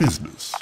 business.